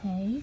Try